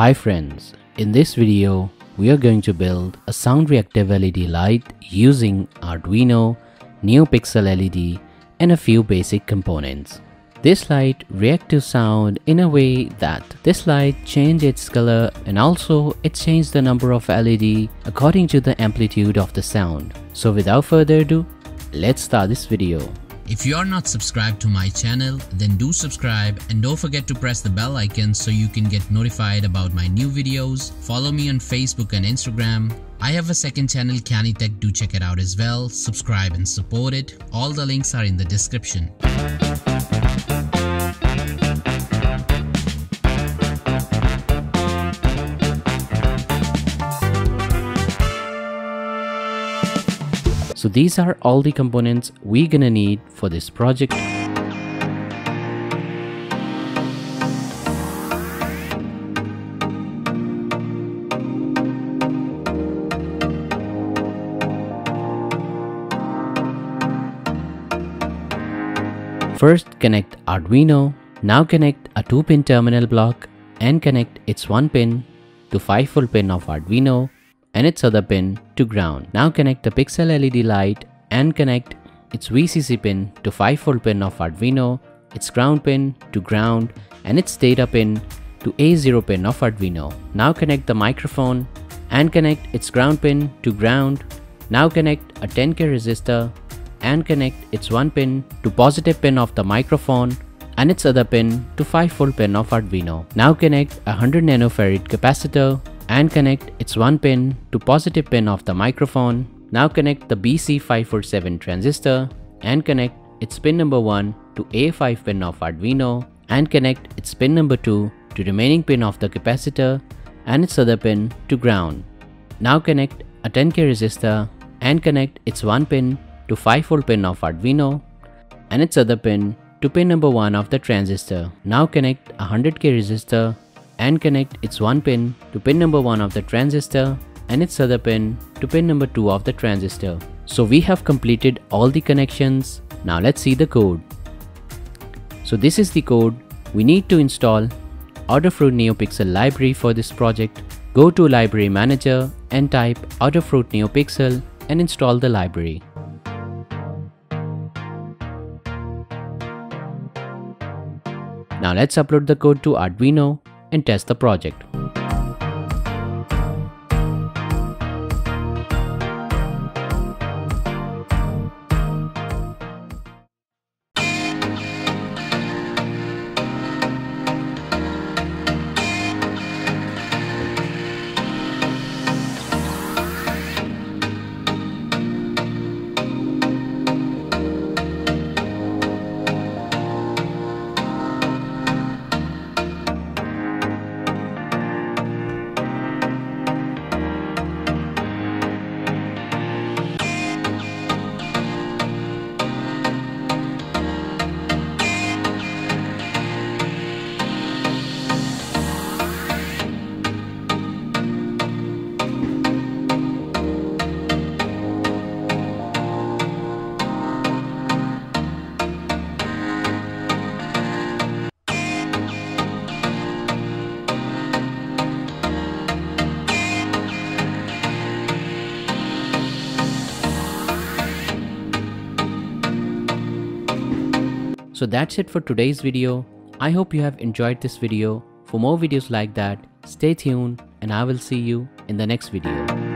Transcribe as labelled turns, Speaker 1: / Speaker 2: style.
Speaker 1: Hi friends, in this video we are going to build a sound reactive LED light using Arduino, NeoPixel LED and a few basic components. This light reacts to sound in a way that this light changes its color and also it changes the number of LED according to the amplitude of the sound. So without further ado, let's start this video.
Speaker 2: If you are not subscribed to my channel, then do subscribe and don't forget to press the bell icon so you can get notified about my new videos. Follow me on Facebook and Instagram. I have a second channel Canitech, do check it out as well. Subscribe and support it. All the links are in the description.
Speaker 1: So these are all the components we're gonna need for this project. First connect Arduino, now connect a 2 pin terminal block and connect its 1 pin to 5 volt pin of Arduino and its other pin to ground. Now connect the pixel LED light and connect its VCC pin to 5 volt pin of Arduino, its ground pin to ground and its data pin to A0 pin of Arduino. Now connect the microphone and connect its ground pin to ground. Now connect a 10k resistor and connect its one pin to positive pin of the microphone and its other pin to 5 volt pin of Arduino. Now connect a 100 nanofarad capacitor and connect its one pin to positive pin of the microphone. Now connect the BC547 transistor and connect its pin number 1 to A5 pin of Arduino and connect its pin number 2 to remaining pin of the capacitor and its other pin to ground. Now connect a 10k resistor and connect its one pin to 5 volt pin of Arduino and its other pin to pin number 1 of the transistor. Now connect a 100k resistor and connect its one pin to pin number 1 of the transistor and its other pin to pin number 2 of the transistor. So we have completed all the connections. Now let's see the code. So this is the code. We need to install Adafruit NeoPixel library for this project. Go to library manager and type Adafruit NeoPixel and install the library. Now let's upload the code to Arduino and test the project. So that's it for today's video. I hope you have enjoyed this video. For more videos like that, stay tuned and I will see you in the next video.